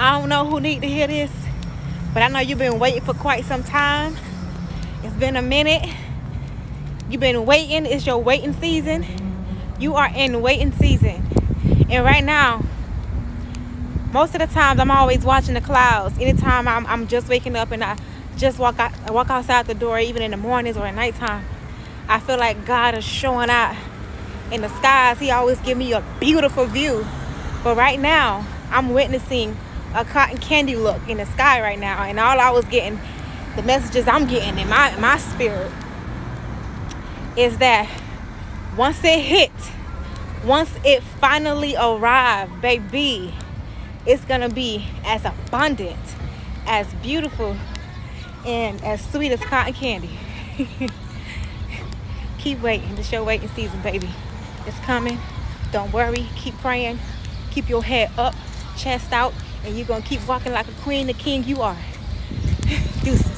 I don't know who need to hear this, but I know you've been waiting for quite some time. It's been a minute. You've been waiting. It's your waiting season. You are in waiting season. And right now, most of the times I'm always watching the clouds. Anytime I'm, I'm just waking up and I just walk out, walk outside the door, even in the mornings or at nighttime, I feel like God is showing out in the skies. He always give me a beautiful view. But right now, I'm witnessing a cotton candy look in the sky right now, and all I was getting, the messages I'm getting in my my spirit, is that once it hit, once it finally arrived, baby, it's gonna be as abundant, as beautiful, and as sweet as cotton candy. Keep waiting. It's your waiting season, baby. It's coming. Don't worry. Keep praying. Keep your head up, chest out, and you're gonna keep walking like a queen, the king you are. Deuces.